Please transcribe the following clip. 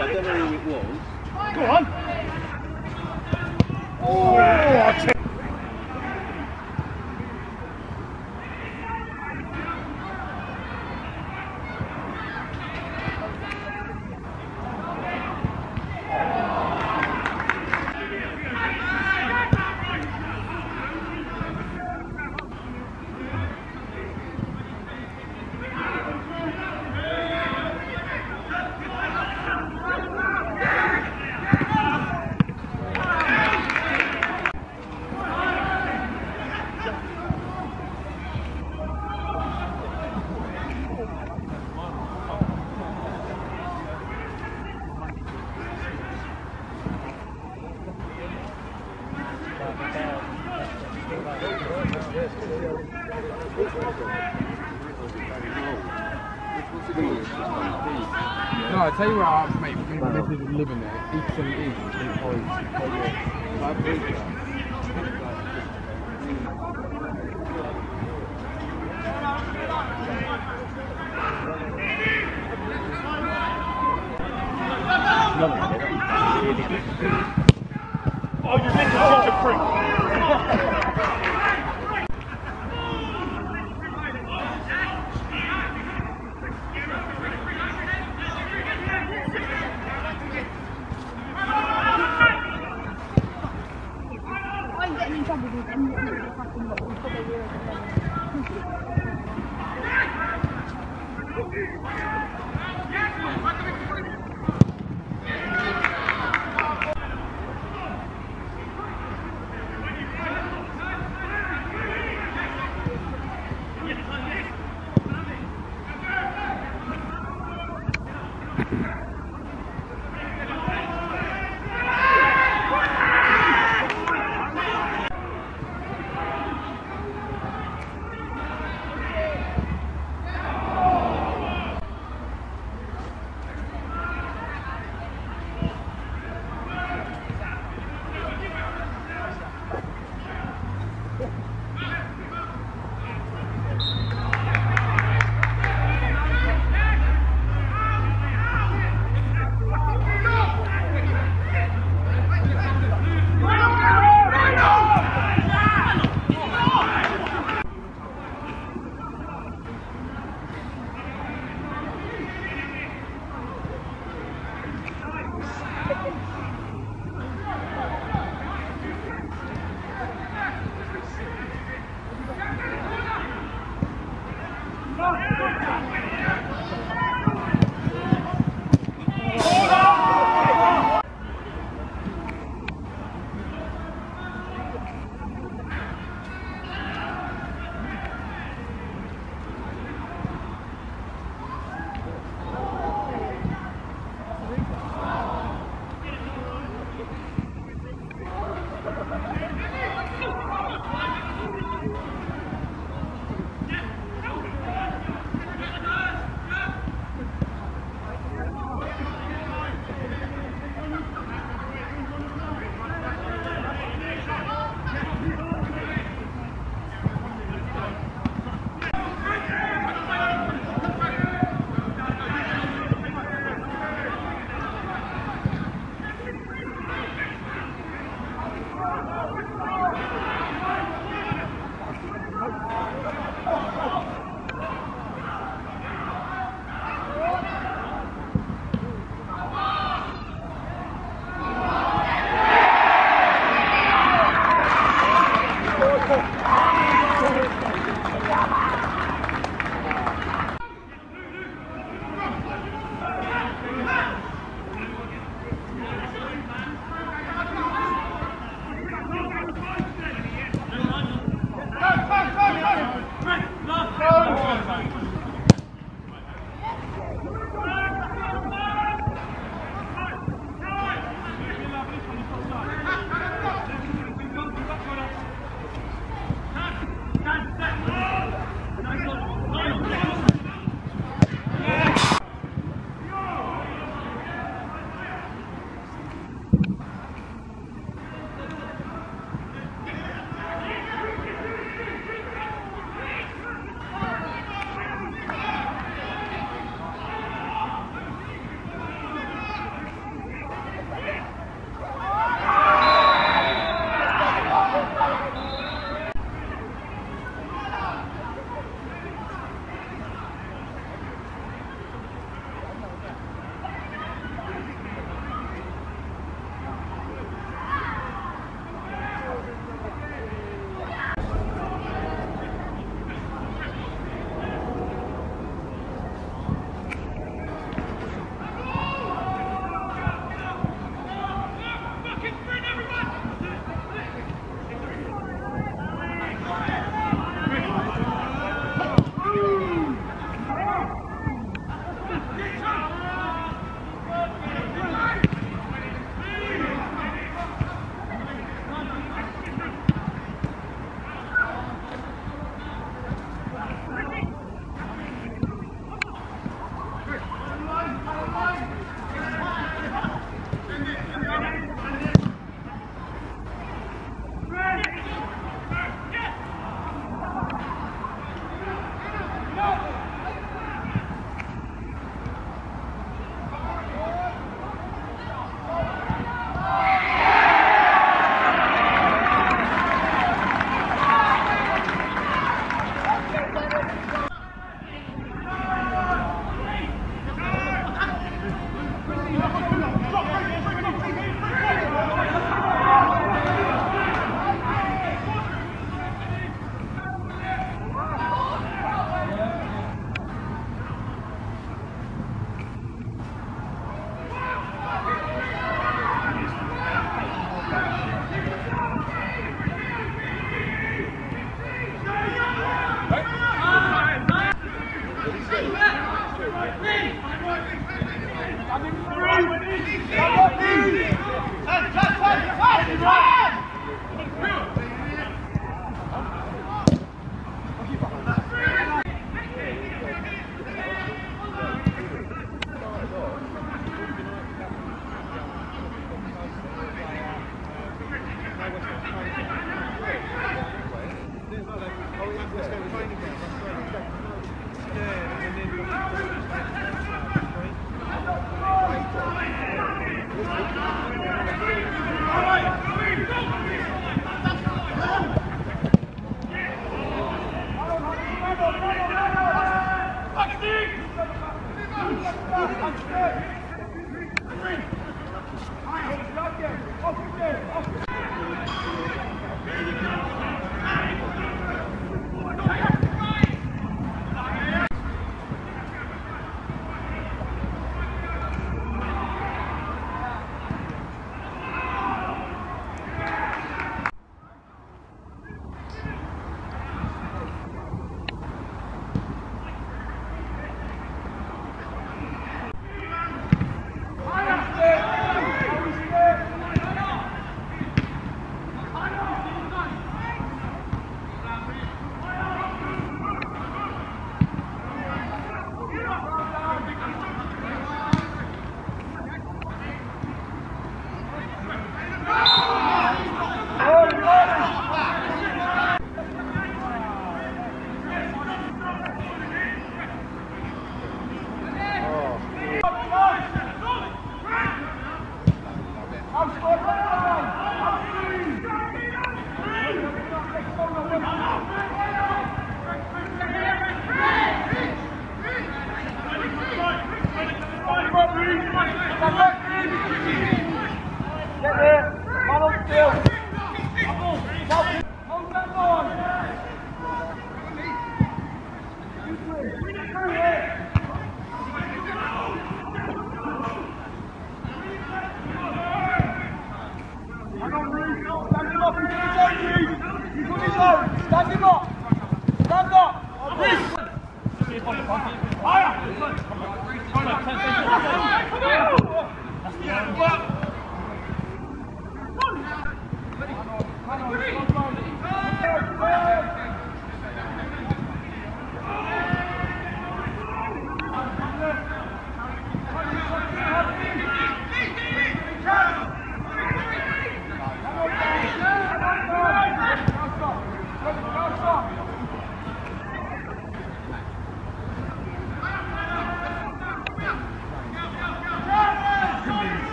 I don't know who it was. Go on. Oh, Oh, you're such a freak. anh in trouble because em nhận được fucking what we put a year ago.